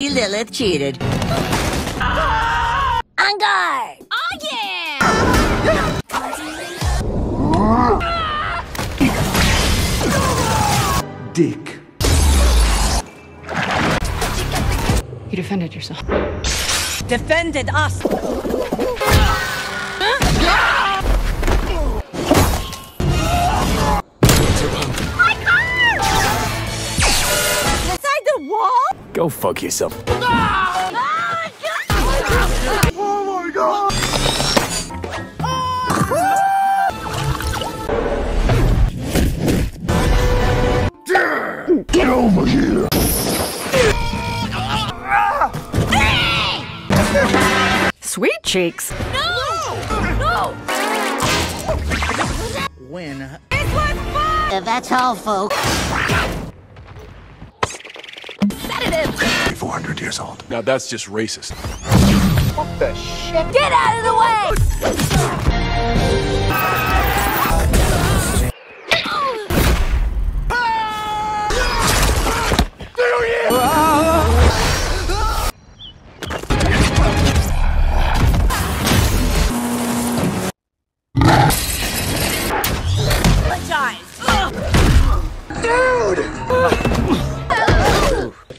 Lilith cheated. On guard! Oh yeah! Dick. You defended yourself. Defended us! Inside the wall? Go fuck yourself. Get over here. Sweet cheeks. No. No. When? That's all, folks. 400 years old. Now that's just racist. What the shit? Get out of the way!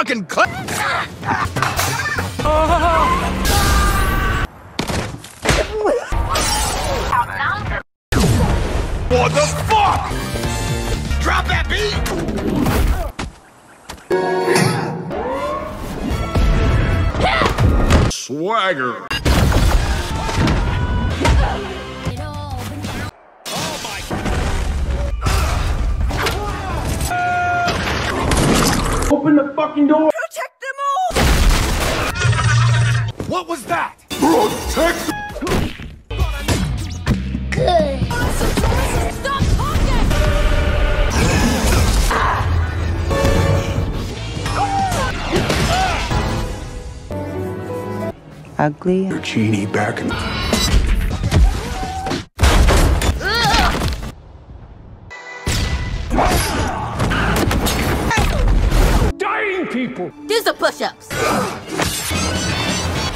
Motherfucking cl- What the fuck? Drop that beat! Swagger. Fucking door. Protect them all! What was that? Protect. Stop talking! ugly. Your genie back in. People. Do some push-ups.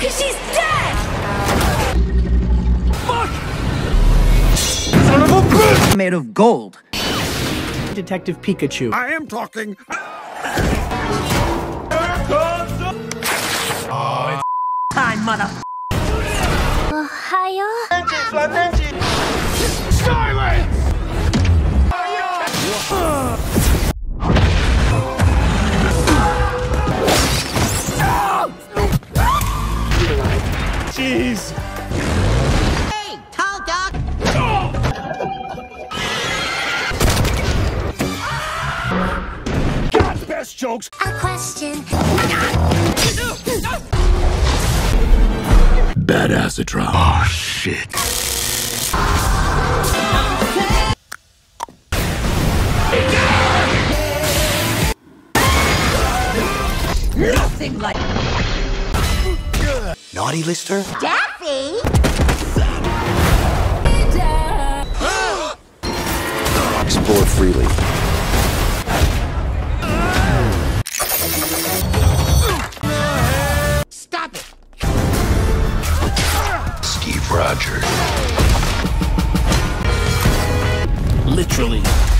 Cause she's dead! Fuck! Son of a bitch! Made of gold. Detective Pikachu. I am talking. Jeez. Hey, tall dog! God's best jokes. A question. Badass a drop. Oh shit. Nothing like Naughty lister. Daffy? Explore freely. Stop it! Steve Rogers. Literally.